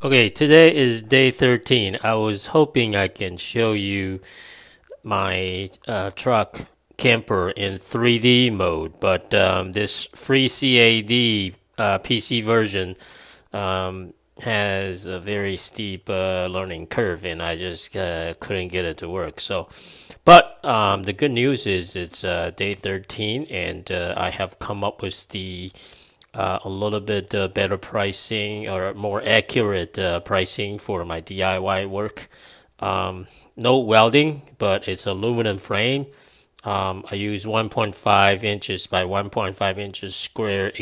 Okay, today is day 13. I was hoping I can show you my uh, truck camper in 3D mode, but um, this FreeCAD uh, PC version um, has a very steep uh, learning curve, and I just uh, couldn't get it to work. So, but um, the good news is it's uh, day 13, and uh, I have come up with the uh, a little bit uh, better pricing or more accurate uh, pricing for my DIY work. Um, no welding, but it's aluminum frame. Um, I use 1.5 inches by 1.5 inches square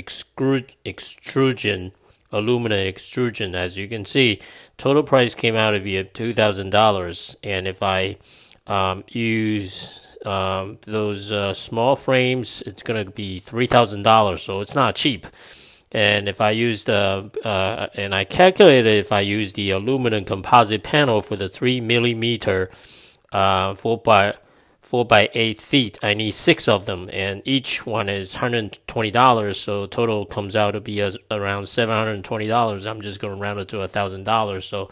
extrusion, aluminum extrusion. As you can see, total price came out to be $2,000. And if I um, use um, those uh, small frames, it's going to be three thousand dollars, so it's not cheap. And if I use the uh, and I calculated if I use the aluminum composite panel for the three millimeter uh, four by four by eight feet, I need six of them, and each one is hundred twenty dollars. So total comes out to be around seven hundred twenty dollars. I'm just going to round it to a thousand dollars. So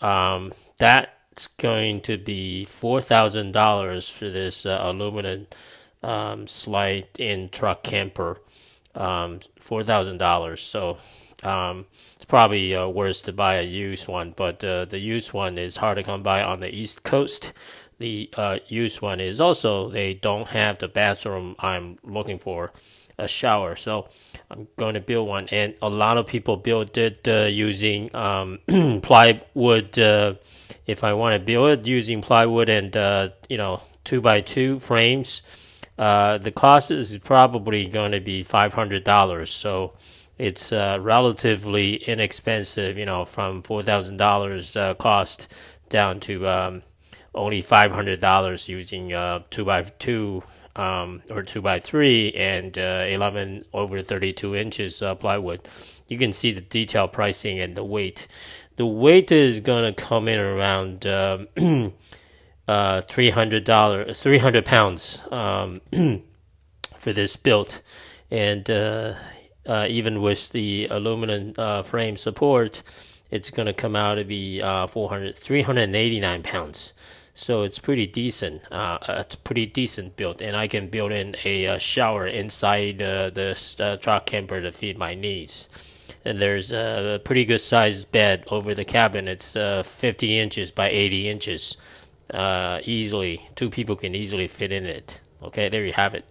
um, that it's going to be four thousand dollars for this uh, aluminum um, slide in truck camper. Um, four thousand dollars. So um, it's probably uh, worse to buy a used one, but uh, the used one is hard to come by on the East Coast. The uh, used one is also they don't have the bathroom I'm looking for a shower. So I'm going to build one, and a lot of people build it uh, using um, plywood. Uh, if I want to build it using plywood and uh, you know two by two frames, uh, the cost is probably going to be five hundred dollars. So it's uh, relatively inexpensive. You know, from four thousand dollars uh, cost down to um, only five hundred dollars using two by two um, or 2 by 3 and uh, 11 over 32 inches uh, plywood. You can see the detail pricing and the weight. The weight is going to come in around um, uh, $300, 300 pounds um, for this build. And uh, uh, even with the aluminum uh, frame support, it's going to come out to be uh, 400, 389 pounds. So it's pretty decent. Uh, it's pretty decent built, and I can build in a, a shower inside uh, the uh, truck camper to feed my needs. And there's a pretty good sized bed over the cabin. It's uh, 50 inches by 80 inches. Uh, easily, two people can easily fit in it. Okay, there you have it.